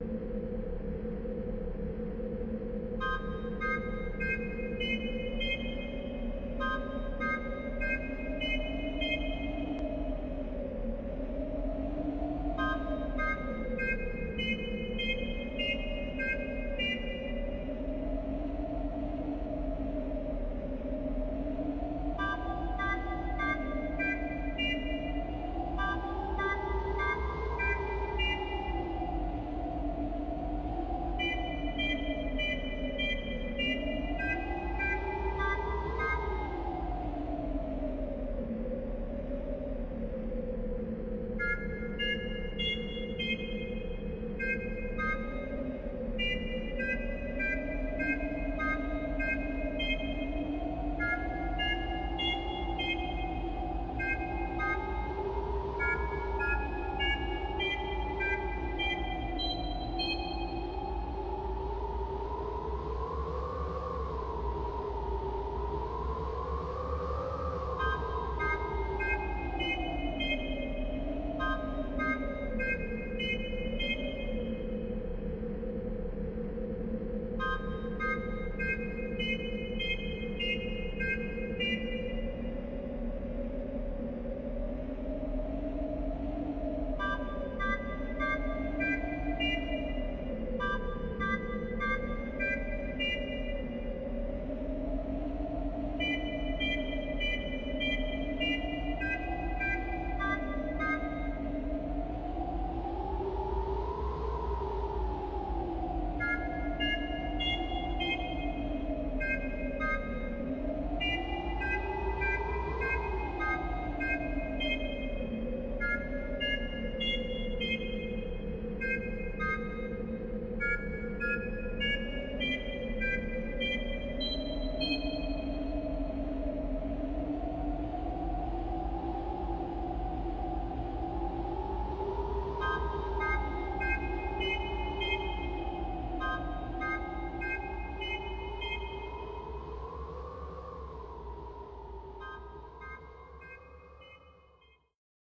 you